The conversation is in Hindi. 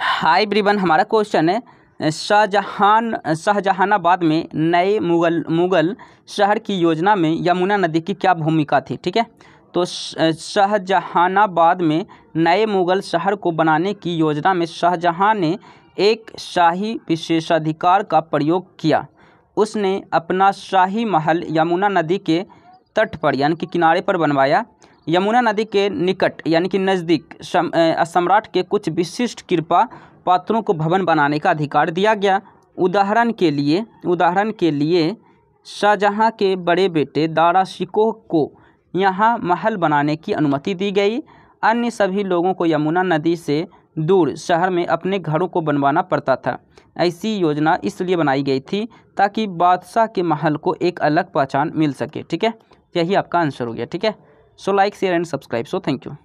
हाय ब्रिबन हमारा क्वेश्चन है, शाहजहान, शाहजहानाबाद में नए मुगल मुगल शहर की योजना में यमुना नदी की क्या भूमिका थी, ठीक है? तो शाहजहानाबाद में नए मुगल शहर को बनाने की योजना में शाहजहां ने एक शाही विशेषाधिकार का प्रयोग किया। उसने अपना शाही महल यमुना नदी के तट पर, यानी कि किनारे पर बनवाया। यमुना नदी के निकट, यानी कि नज़दीक सम्राट के कुछ विशिष्ट कृपा पात्रों को भवन बनाने का अधिकार दिया गया। उदाहरण के लिए, उदाहरण के लिए, शाहजहाँ के बड़े बेटे दारा शिकोह को यहाँ महल बनाने की अनुमति दी गई। अन्य सभी लोगों को यमुना नदी से दूर शहर में अपने घरों को बनवाना पड़ता था। ऐसी योजना इसलिए बनाई गई थी ताकि बादशाह के महल को एक अलग पहचान मिल सके, ठीक है? यही आपका आंसर हो गया, ठीक है? so like share and subscribe. So thank you.